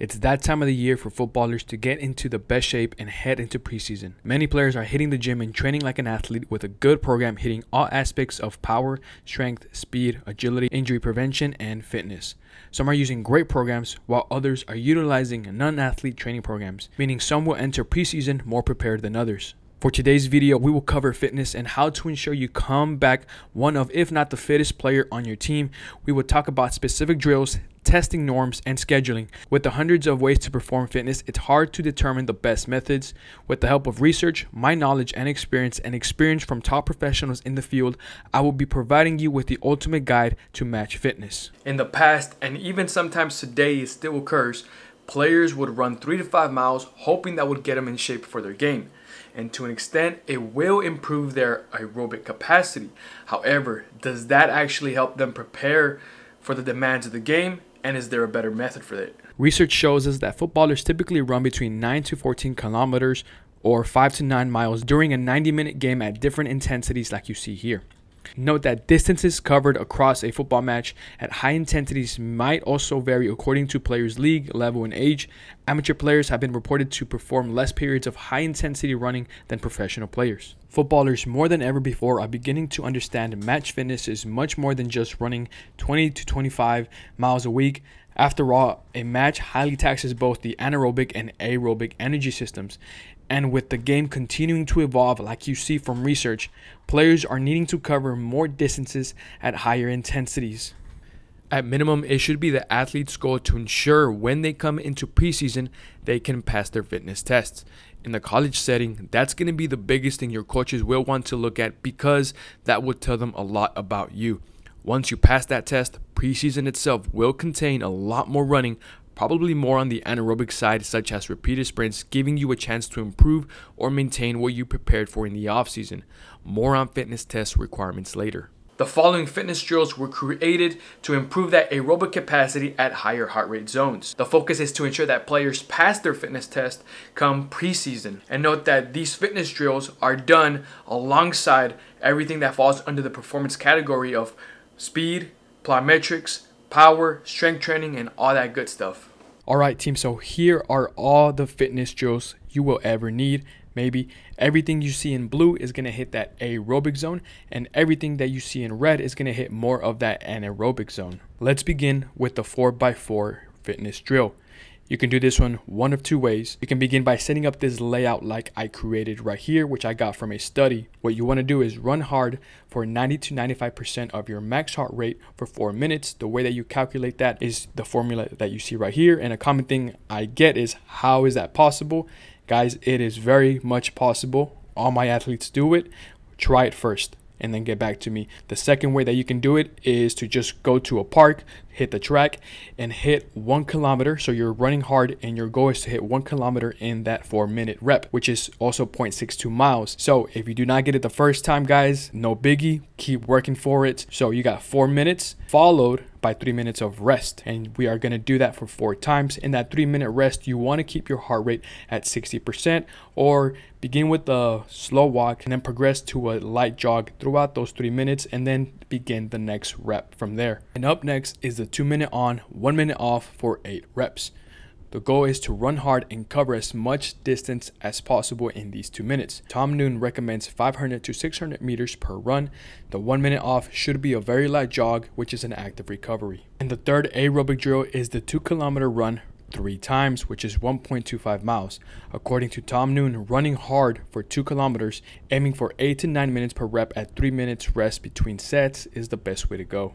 It's that time of the year for footballers to get into the best shape and head into preseason. Many players are hitting the gym and training like an athlete with a good program hitting all aspects of power, strength, speed, agility, injury prevention, and fitness. Some are using great programs while others are utilizing non athlete training programs, meaning some will enter preseason more prepared than others. For today's video, we will cover fitness and how to ensure you come back one of, if not the fittest player on your team. We will talk about specific drills, testing norms, and scheduling. With the hundreds of ways to perform fitness, it's hard to determine the best methods. With the help of research, my knowledge and experience, and experience from top professionals in the field, I will be providing you with the ultimate guide to match fitness. In the past, and even sometimes today, it still occurs, players would run three to five miles hoping that would get them in shape for their game and to an extent it will improve their aerobic capacity. However, does that actually help them prepare for the demands of the game and is there a better method for it? Research shows us that footballers typically run between 9 to 14 kilometers or 5 to 9 miles during a 90 minute game at different intensities like you see here. Note that distances covered across a football match at high intensities might also vary according to players' league, level, and age. Amateur players have been reported to perform less periods of high intensity running than professional players. Footballers more than ever before are beginning to understand match fitness is much more than just running 20 to 25 miles a week. After all, a match highly taxes both the anaerobic and aerobic energy systems. And with the game continuing to evolve, like you see from research, players are needing to cover more distances at higher intensities. At minimum, it should be the athlete's goal to ensure when they come into preseason, they can pass their fitness tests. In the college setting, that's going to be the biggest thing your coaches will want to look at because that will tell them a lot about you. Once you pass that test, preseason itself will contain a lot more running probably more on the anaerobic side, such as repeated sprints, giving you a chance to improve or maintain what you prepared for in the offseason. More on fitness test requirements later. The following fitness drills were created to improve that aerobic capacity at higher heart rate zones. The focus is to ensure that players pass their fitness test come preseason. And note that these fitness drills are done alongside everything that falls under the performance category of speed, plyometrics, power, strength training, and all that good stuff. All right, team. So here are all the fitness drills you will ever need. Maybe everything you see in blue is going to hit that aerobic zone, and everything that you see in red is going to hit more of that anaerobic zone. Let's begin with the 4x4 fitness drill. You can do this one one of two ways. You can begin by setting up this layout like I created right here, which I got from a study. What you want to do is run hard for 90 to 95% of your max heart rate for four minutes. The way that you calculate that is the formula that you see right here. And a common thing I get is how is that possible? Guys, it is very much possible. All my athletes do it. Try it first and then get back to me. The second way that you can do it is to just go to a park, hit the track, and hit one kilometer. So you're running hard, and your goal is to hit one kilometer in that four minute rep, which is also 0.62 miles. So if you do not get it the first time, guys, no biggie, keep working for it. So you got four minutes followed by three minutes of rest. And we are going to do that for four times. In that three minute rest, you want to keep your heart rate at 60% or begin with a slow walk and then progress to a light jog throughout those three minutes and then begin the next rep from there. And up next is the two minute on, one minute off for eight reps. The goal is to run hard and cover as much distance as possible in these two minutes. Tom Noon recommends 500 to 600 meters per run. The one minute off should be a very light jog, which is an active recovery. And the third aerobic drill is the two kilometer run three times, which is 1.25 miles. According to Tom Noon, running hard for two kilometers, aiming for eight to nine minutes per rep at three minutes rest between sets is the best way to go.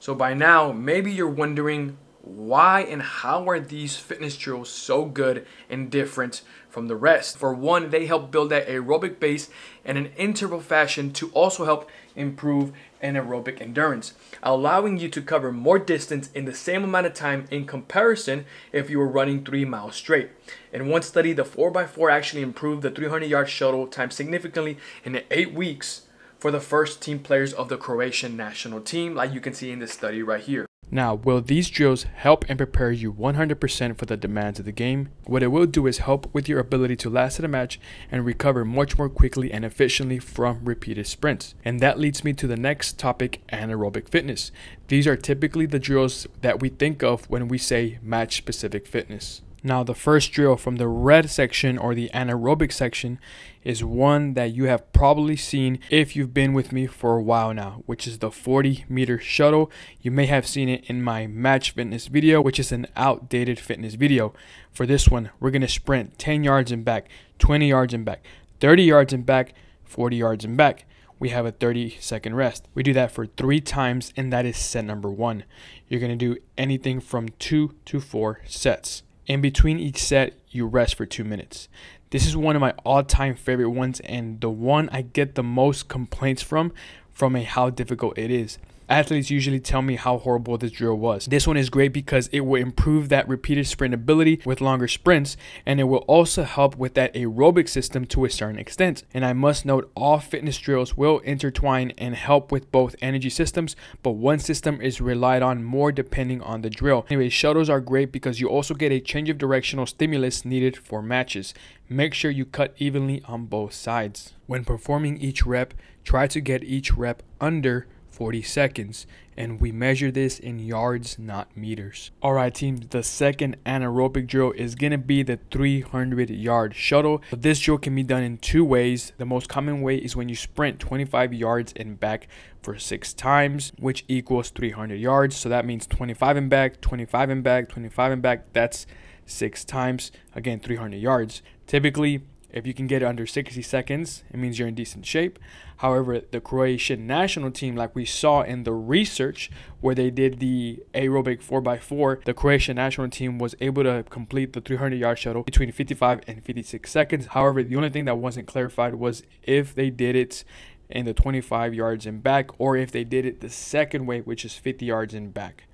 So by now, maybe you're wondering why and how are these fitness drills so good and different from the rest? For one, they help build that aerobic base in an interval fashion to also help improve anaerobic endurance, allowing you to cover more distance in the same amount of time in comparison if you were running three miles straight. In one study, the 4x4 actually improved the 300 yard shuttle time significantly in eight weeks for the first team players of the Croatian national team, like you can see in this study right here. Now, will these drills help and prepare you 100% for the demands of the game? What it will do is help with your ability to last in a match and recover much more quickly and efficiently from repeated sprints. And that leads me to the next topic anaerobic fitness. These are typically the drills that we think of when we say match specific fitness. Now, the first drill from the red section or the anaerobic section is one that you have probably seen if you've been with me for a while now, which is the 40 meter shuttle. You may have seen it in my match fitness video, which is an outdated fitness video. For this one, we're to sprint 10 yards and back, 20 yards and back, 30 yards and back, 40 yards and back we have a 30 second rest. We do that for three times, and that is set number one. You're to do anything from two to four sets. In between each set, you rest for two minutes. This is one of my all time favorite ones, and the one I get the most complaints from, from a how difficult it is athletes usually tell me how horrible this drill was. This one is great because it will improve that repeated sprint ability with longer sprints and it will also help with that aerobic system to a certain extent. And I must note all fitness drills will intertwine and help with both energy systems, but one system is relied on more depending on the drill. Anyway, shuttles are great because you also get a change of directional stimulus needed for matches. Make sure you cut evenly on both sides. When performing each rep, try to get each rep under 40 seconds and we measure this in yards not meters. All right team the second anaerobic drill is to be the 300 yard shuttle. This drill can be done in two ways. The most common way is when you sprint 25 yards and back for six times which equals 300 yards. So that means 25 and back 25 and back 25 and back. That's six times. Again 300 yards. Typically if you can get it under 60 seconds, it means you're in decent shape. However, the Croatian national team, like we saw in the research where they did the aerobic 4x4, the Croatian national team was able to complete the 300 yard shuttle between 55 and 56 seconds. However, the only thing that wasn't clarified was if they did it in the 25 yards and back or if they did it the second way, which is 50 yards and back.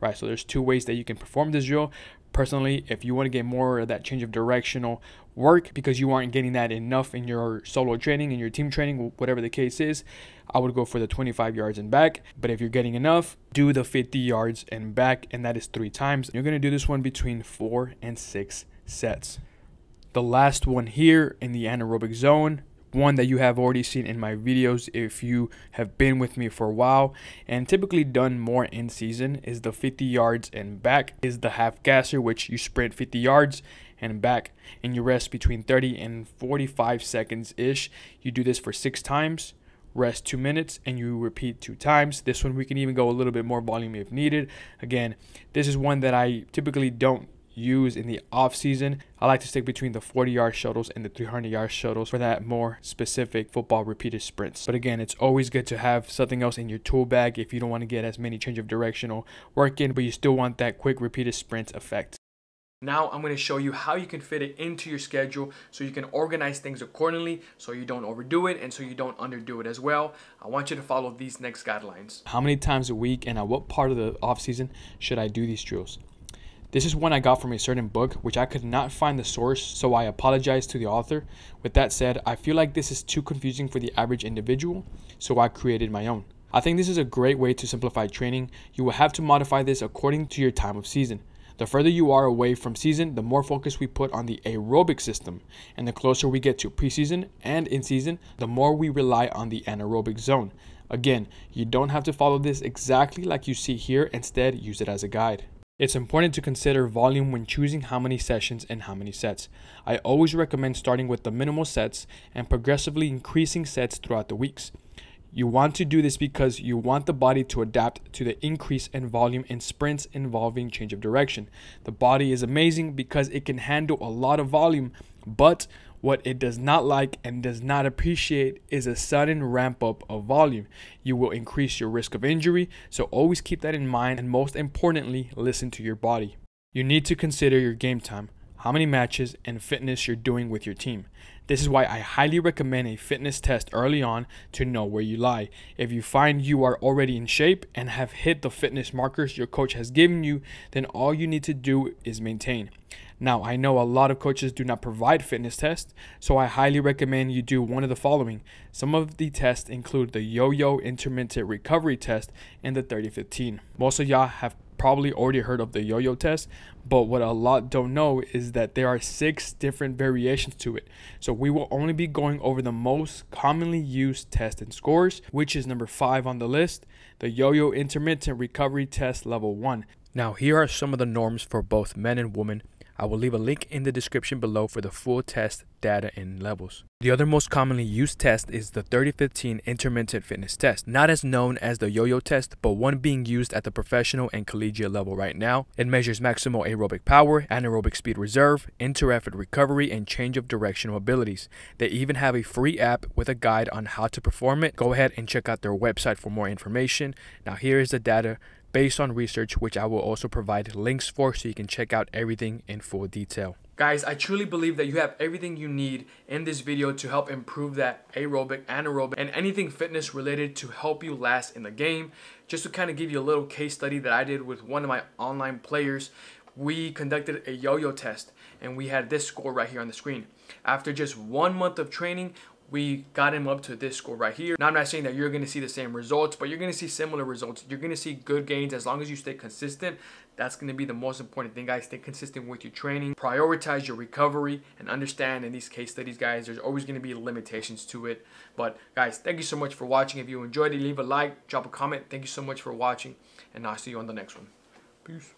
Right, so there's two ways that you can perform this drill. Personally, if you want to get more of that change of directional work because you aren't getting that enough in your solo training and your team training, whatever the case is, I would go for the 25 yards and back. But if you're getting enough, do the 50 yards and back, and that is three times. You're to do this one between four and six sets. The last one here in the anaerobic zone one that you have already seen in my videos if you have been with me for a while and typically done more in season is the 50 yards and back is the half gasser which you sprint 50 yards and back and you rest between 30 and 45 seconds ish you do this for six times rest two minutes and you repeat two times this one we can even go a little bit more volume if needed again this is one that i typically don't use in the off season. I like to stick between the 40 yard shuttles and the 300 yard shuttles for that more specific football repeated sprints. But again, it's always good to have something else in your tool bag if you don't want to get as many change of directional work in, but you still want that quick repeated sprint effect. Now I'm going to show you how you can fit it into your schedule so you can organize things accordingly so you don't overdo it and so you don't underdo it as well. I want you to follow these next guidelines. How many times a week and at what part of the off season should I do these drills? This is one I got from a certain book, which I could not find the source, so I apologize to the author. With that said, I feel like this is too confusing for the average individual, so I created my own. I think this is a great way to simplify training. You will have to modify this according to your time of season. The further you are away from season, the more focus we put on the aerobic system. And the closer we get to preseason and in season, the more we rely on the anaerobic zone. Again, you don't have to follow this exactly like you see here, instead, use it as a guide. It's important to consider volume when choosing how many sessions and how many sets. I always recommend starting with the minimal sets and progressively increasing sets throughout the weeks. You want to do this because you want the body to adapt to the increase in volume in sprints involving change of direction. The body is amazing because it can handle a lot of volume, but what it does not like and does not appreciate is a sudden ramp up of volume. You will increase your risk of injury, so always keep that in mind and most importantly, listen to your body. You need to consider your game time, how many matches and fitness you're doing with your team. This is why I highly recommend a fitness test early on to know where you lie. If you find you are already in shape and have hit the fitness markers your coach has given you, then all you need to do is maintain. Now, I know a lot of coaches do not provide fitness tests, so I highly recommend you do one of the following. Some of the tests include the yo yo intermittent recovery test and the 3015. Most of y'all have probably already heard of the yo-yo test, but what a lot don't know is that there are six different variations to it. So we will only be going over the most commonly used test and scores, which is number five on the list, the yo-yo intermittent recovery test level one. Now here are some of the norms for both men and women I will leave a link in the description below for the full test data and levels. The other most commonly used test is the 3015 intermittent fitness test, not as known as the yo-yo test, but one being used at the professional and collegiate level right now. It measures maximal aerobic power, anaerobic speed reserve, inter-effort recovery, and change of directional abilities. They even have a free app with a guide on how to perform it. Go ahead and check out their website for more information. Now here is the data based on research, which I will also provide links for so you can check out everything in full detail. Guys, I truly believe that you have everything you need in this video to help improve that aerobic, anaerobic, and anything fitness related to help you last in the game. Just to kind of give you a little case study that I did with one of my online players, we conducted a yo-yo test and we had this score right here on the screen. After just one month of training, we got him up to this score right here. Now, I'm not saying that you're going to see the same results, but you're going to see similar results. You're going to see good gains as long as you stay consistent. That's going to be the most important thing, guys. Stay consistent with your training. Prioritize your recovery and understand in these case studies, guys, there's always going to be limitations to it. But, guys, thank you so much for watching. If you enjoyed it, leave a like, drop a comment. Thank you so much for watching, and I'll see you on the next one. Peace.